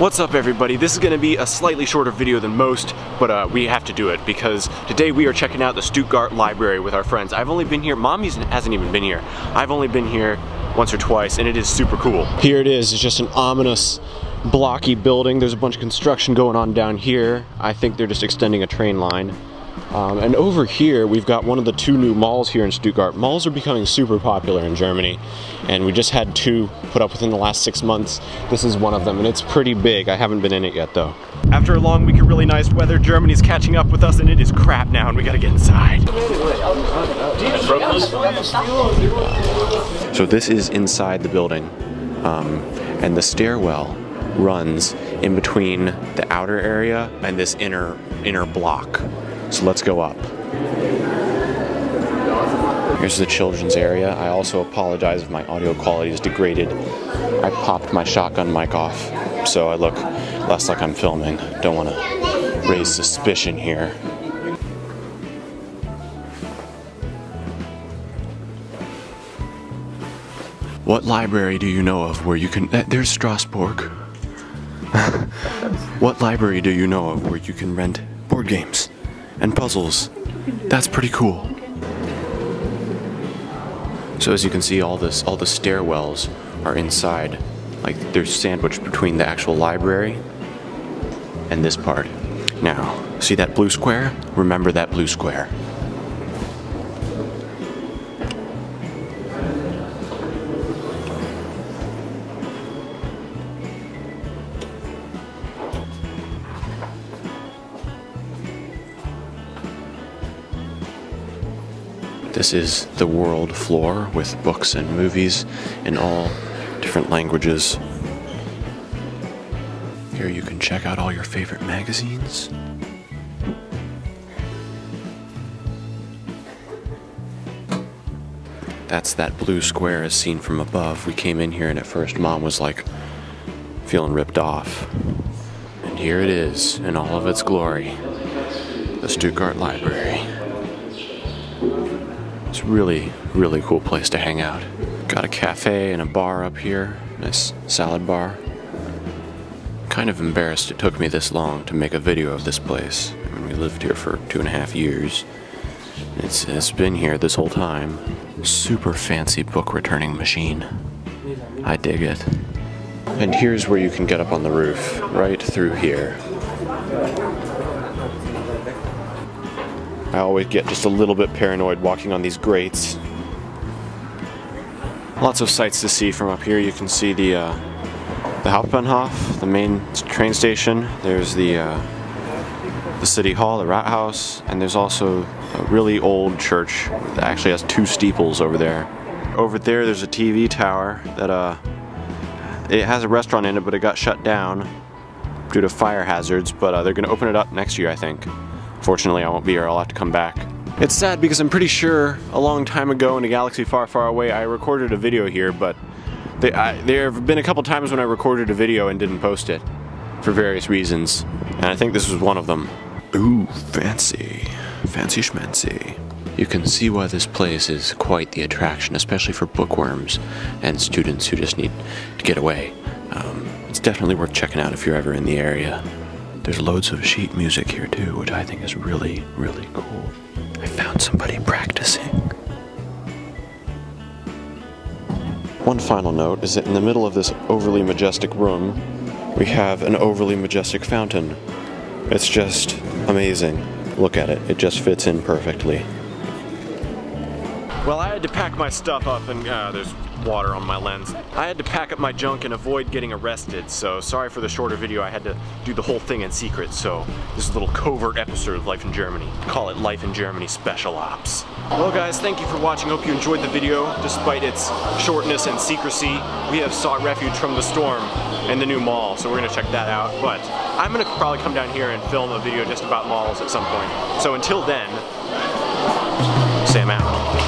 What's up everybody? This is going to be a slightly shorter video than most, but uh, we have to do it because today we are checking out the Stuttgart Library with our friends. I've only been here, Mommy hasn't even been here. I've only been here once or twice and it is super cool. Here it is, it's just an ominous blocky building. There's a bunch of construction going on down here. I think they're just extending a train line. Um, and over here, we've got one of the two new malls here in Stuttgart. Malls are becoming super popular in Germany, and we just had two put up within the last six months. This is one of them, and it's pretty big. I haven't been in it yet, though. After a long week of really nice weather, Germany's catching up with us, and it is crap now, and we gotta get inside. So this is inside the building, um, and the stairwell runs in between the outer area and this inner inner block. So let's go up. Here's the children's area. I also apologize if my audio quality is degraded. I popped my shotgun mic off, so I look less like I'm filming. Don't want to raise suspicion here. What library do you know of where you can... Eh, there's Strasbourg. what library do you know of where you can rent board games? And puzzles. That's pretty cool. So as you can see, all this, all the stairwells are inside. Like they're sandwiched between the actual library and this part. Now, see that blue square? Remember that blue square. This is the world floor with books and movies in all different languages. Here you can check out all your favorite magazines. That's that blue square as seen from above. We came in here and at first mom was like feeling ripped off. And here it is in all of its glory. The Stuttgart Library. Really, really cool place to hang out. Got a cafe and a bar up here. Nice salad bar. Kind of embarrassed it took me this long to make a video of this place. I mean, we lived here for two and a half years. It's, it's been here this whole time. Super fancy book returning machine. I dig it. And here's where you can get up on the roof, right through here. I always get just a little bit paranoid walking on these grates. Lots of sights to see from up here. You can see the uh, the Hauptbahnhof, the main train station. There's the uh, the city hall, the Rathaus, and there's also a really old church that actually has two steeples over there. Over there, there's a TV tower that uh, it has a restaurant in it, but it got shut down due to fire hazards. But uh, they're going to open it up next year, I think. Fortunately, I won't be here. I'll have to come back. It's sad because I'm pretty sure a long time ago in a galaxy far, far away, I recorded a video here, but they, I, there have been a couple times when I recorded a video and didn't post it for various reasons, and I think this was one of them. Ooh, fancy. Fancy schmancy. You can see why this place is quite the attraction, especially for bookworms and students who just need to get away. Um, it's definitely worth checking out if you're ever in the area. There's loads of sheet music here too, which I think is really, really cool. I found somebody practicing. One final note is that in the middle of this overly majestic room, we have an overly majestic fountain. It's just amazing. Look at it, it just fits in perfectly. Well, I had to pack my stuff up and uh, there's water on my lens. I had to pack up my junk and avoid getting arrested, so sorry for the shorter video. I had to do the whole thing in secret, so this is a little covert episode of Life in Germany. Call it Life in Germany Special Ops. Well guys, thank you for watching. Hope you enjoyed the video, despite its shortness and secrecy. We have sought refuge from the storm in the new mall, so we're gonna check that out. But I'm gonna probably come down here and film a video just about malls at some point. So until then, Sam out.